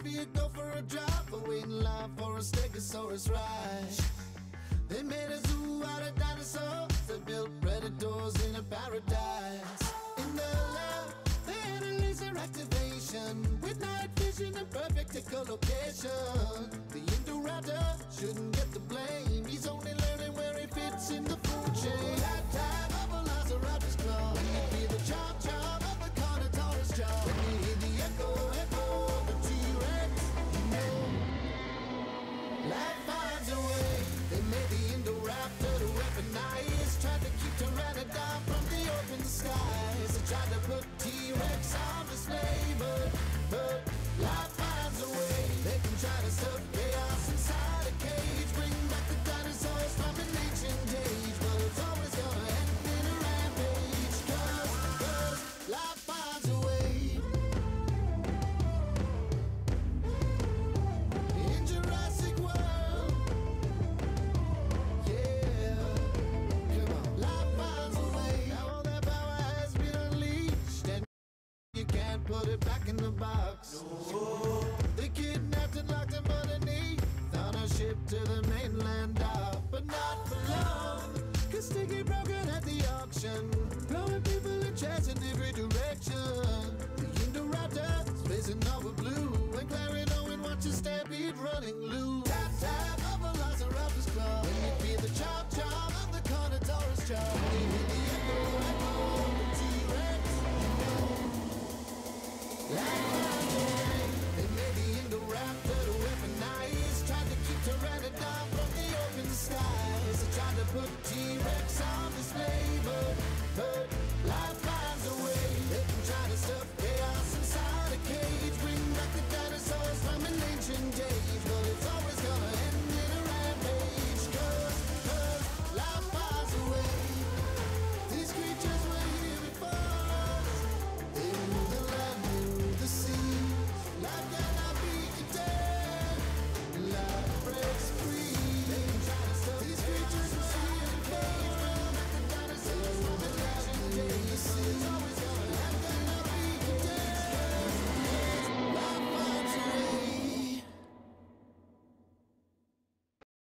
for you, go for a Stegosaurus ride. They made a zoo out of dinosaurs. They built predators in a paradise. In the lab, they had laser activation with night vision and perfect echolocation. The Indoraptor put it back in the box. They kidnapped and locked him underneath on a ship to the mainland dock, but not for long. Cause Stiggy broke it at the auction, blowing people in chairs in every direction. The Indoraptor spacing over blue, and Clary what your stampede running loose. Tap tap of Velociraptor's claw,